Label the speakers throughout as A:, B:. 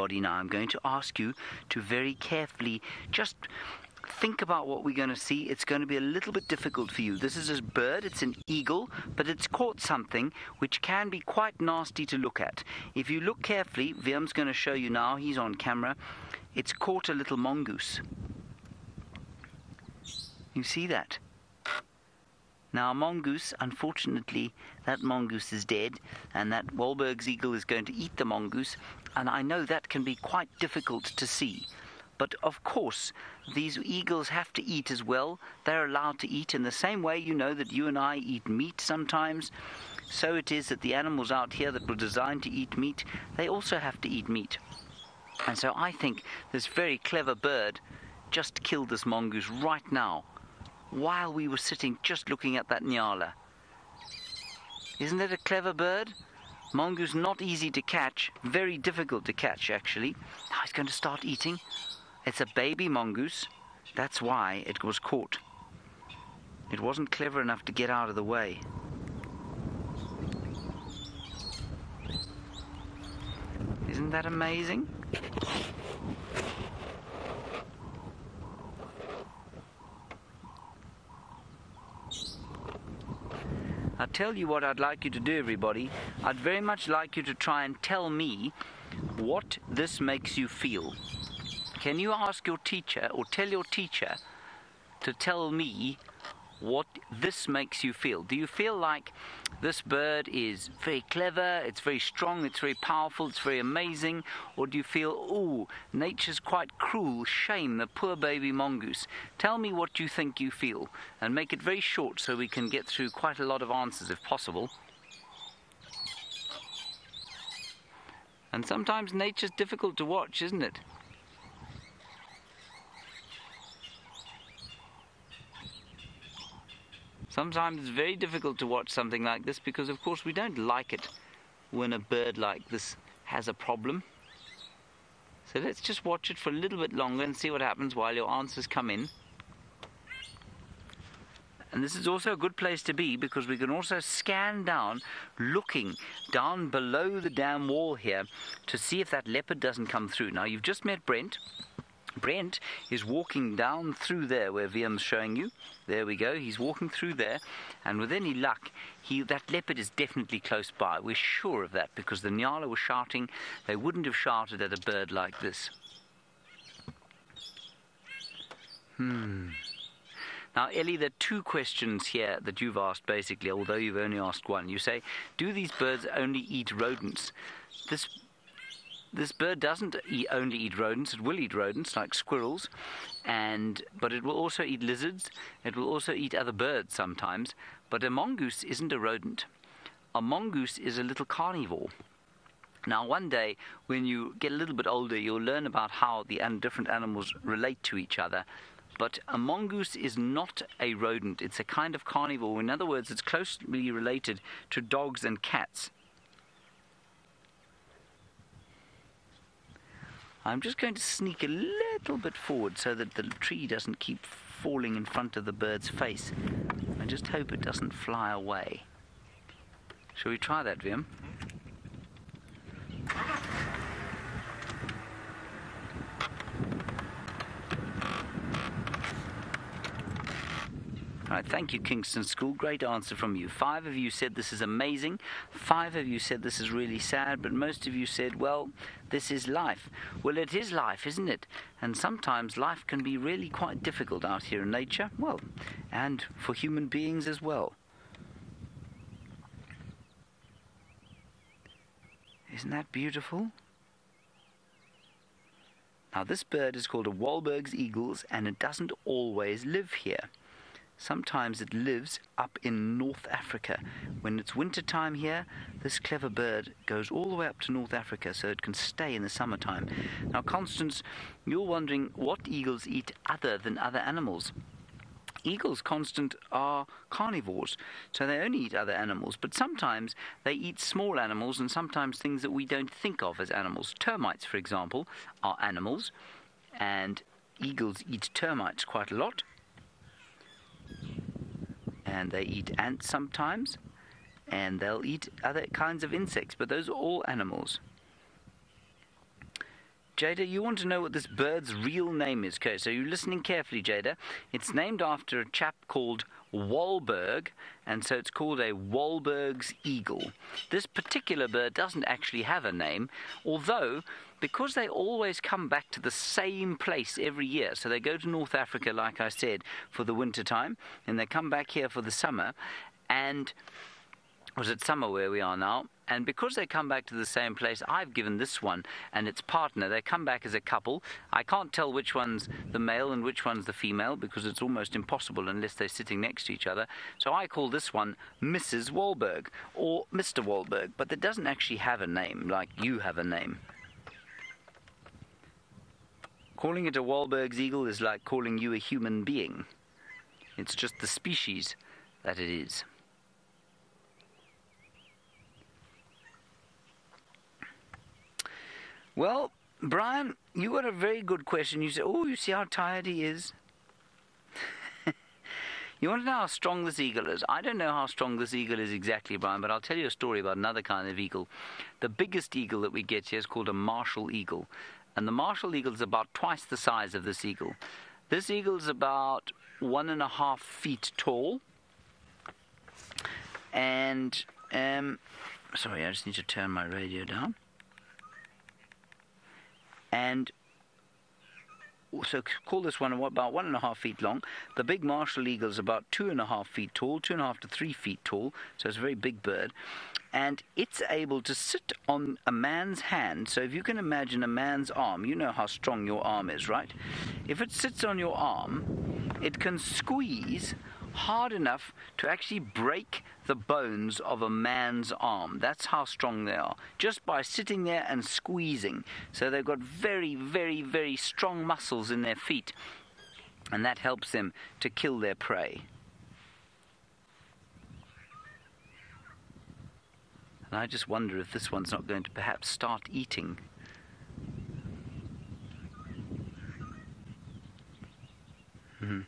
A: everybody now, I'm going to ask you to very carefully just think about what we're going to see. It's going to be a little bit difficult for you. This is a bird, it's an eagle, but it's caught something which can be quite nasty to look at. If you look carefully, Viam's going to show you now, he's on camera, it's caught a little mongoose. You see that? Now, a mongoose, unfortunately, that mongoose is dead, and that Wahlberg's eagle is going to eat the mongoose, and I know that can be quite difficult to see. But of course, these eagles have to eat as well. They're allowed to eat in the same way you know that you and I eat meat sometimes. So it is that the animals out here that were designed to eat meat, they also have to eat meat. And so I think this very clever bird just killed this mongoose right now while we were sitting just looking at that nyala. Isn't it a clever bird? Mongoose not easy to catch, very difficult to catch actually. Now he's going to start eating. It's a baby mongoose. That's why it was caught. It wasn't clever enough to get out of the way. Isn't that amazing? Tell you what I'd like you to do, everybody. I'd very much like you to try and tell me what this makes you feel. Can you ask your teacher or tell your teacher to tell me what this makes you feel. Do you feel like this bird is very clever, it's very strong, it's very powerful, it's very amazing? Or do you feel, oh, nature's quite cruel, shame the poor baby mongoose? Tell me what you think you feel and make it very short so we can get through quite a lot of answers if possible. And sometimes nature's difficult to watch, isn't it? Sometimes it's very difficult to watch something like this because, of course, we don't like it when a bird like this has a problem. So let's just watch it for a little bit longer and see what happens while your answers come in. And this is also a good place to be because we can also scan down, looking down below the dam wall here to see if that leopard doesn't come through. Now, you've just met Brent. Brent is walking down through there where Viam's showing you. There we go. He's walking through there, and with any luck, he that leopard is definitely close by. We're sure of that because the Nyala were shouting. They wouldn't have shouted at a bird like this. Hmm. Now, Ellie, there are two questions here that you've asked basically, although you've only asked one. You say, Do these birds only eat rodents? This this bird doesn't eat, only eat rodents, it will eat rodents like squirrels, and but it will also eat lizards, it will also eat other birds sometimes, but a mongoose isn't a rodent. A mongoose is a little carnivore. Now, one day, when you get a little bit older, you'll learn about how the different animals relate to each other. But a mongoose is not a rodent, it's a kind of carnivore. In other words, it's closely related to dogs and cats. I'm just going to sneak a little bit forward so that the tree doesn't keep falling in front of the bird's face. I just hope it doesn't fly away. Shall we try that, Viam? Mm-hmm. Right, thank you, Kingston School. Great answer from you. Five of you said this is amazing. Five of you said this is really sad, but most of you said, well, this is life. Well, it is life, isn't it? And sometimes life can be really quite difficult out here in nature. Well, and for human beings as well. Isn't that beautiful? Now, this bird is called a Wahlberg's eagles, and it doesn't always live here. Sometimes it lives up in North Africa. When it's winter time here, this clever bird goes all the way up to North Africa so it can stay in the summertime. Now, Constance, you're wondering what eagles eat other than other animals. Eagles, Constance, are carnivores, so they only eat other animals, but sometimes they eat small animals and sometimes things that we don't think of as animals. Termites, for example, are animals, and eagles eat termites quite a lot and they eat ants sometimes, and they'll eat other kinds of insects, but those are all animals. Jada, you want to know what this bird's real name is. Okay, so you're listening carefully, Jada. It's named after a chap called Wahlberg, and so it's called a Wahlberg's eagle. This particular bird doesn't actually have a name, although because they always come back to the same place every year. So they go to North Africa, like I said, for the winter time, and they come back here for the summer. And was it summer where we are now? And because they come back to the same place, I've given this one and its partner. They come back as a couple. I can't tell which one's the male and which one's the female because it's almost impossible unless they're sitting next to each other. So I call this one Mrs. Wahlberg or Mr. Wahlberg, but it doesn't actually have a name like you have a name. Calling it a Wahlberg's eagle is like calling you a human being. It's just the species that it is. Well, Brian, you got a very good question. You said, Oh, you see how tired he is? you want to know how strong this eagle is? I don't know how strong this eagle is exactly, Brian, but I'll tell you a story about another kind of eagle. The biggest eagle that we get here is called a martial eagle. And the martial eagle is about twice the size of this eagle. This eagle is about one and a half feet tall. And, um, sorry, I just need to turn my radio down and so call this one about one and a half feet long. The big martial eagle is about two and a half feet tall, two and a half to three feet tall, so it's a very big bird. And it's able to sit on a man's hand. So if you can imagine a man's arm, you know how strong your arm is, right? If it sits on your arm, it can squeeze hard enough to actually break the bones of a man's arm. That's how strong they are, just by sitting there and squeezing. So they've got very, very, very strong muscles in their feet, and that helps them to kill their prey. And I just wonder if this one's not going to perhaps start eating. Mm-hmm.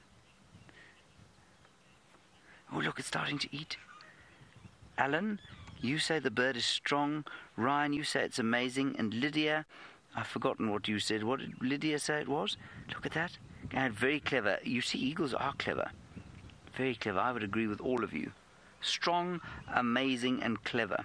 A: Oh, look, it's starting to eat. Alan, you say the bird is strong. Ryan, you say it's amazing. And Lydia, I've forgotten what you said. What did Lydia say it was? Look at that. And very clever. You see, eagles are clever. Very clever. I would agree with all of you. Strong, amazing, and clever.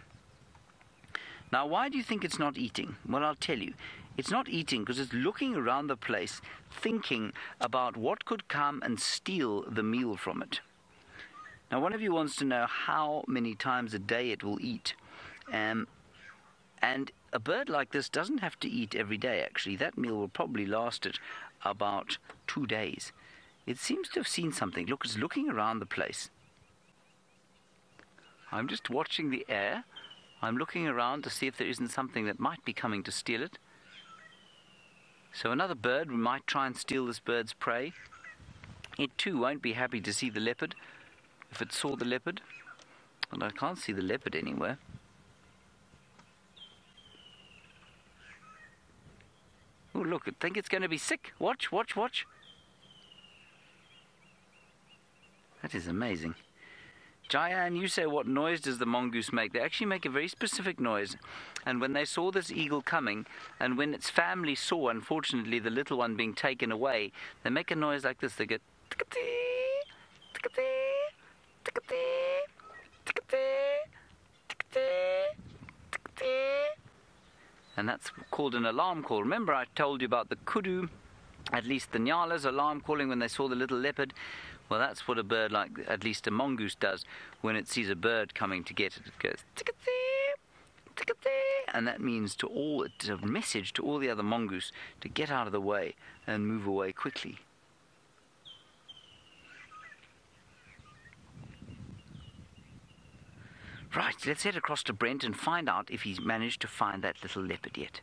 A: Now, why do you think it's not eating? Well, I'll tell you. It's not eating because it's looking around the place, thinking about what could come and steal the meal from it. Now, one of you wants to know how many times a day it will eat. Um, and a bird like this doesn't have to eat every day, actually. That meal will probably last it about two days. It seems to have seen something. Look, it's looking around the place. I'm just watching the air. I'm looking around to see if there isn't something that might be coming to steal it. So another bird might try and steal this bird's prey. It too won't be happy to see the leopard if it saw the leopard. And I can't see the leopard anywhere. Oh, look, I think it's going to be sick. Watch, watch, watch. That is amazing. Jayan, you say, what noise does the mongoose make? They actually make a very specific noise. And when they saw this eagle coming, and when its family saw, unfortunately, the little one being taken away, they make a noise like this. They get and that's called an alarm call. Remember, I told you about the kudu, at least the nyalas alarm calling when they saw the little leopard. Well, that's what a bird like, at least a mongoose, does when it sees a bird coming to get it. It goes and that means to all it's a message to all the other mongoose to get out of the way and move away quickly. Right, let's head across to Brent and find out if he's managed to find that little leopard yet.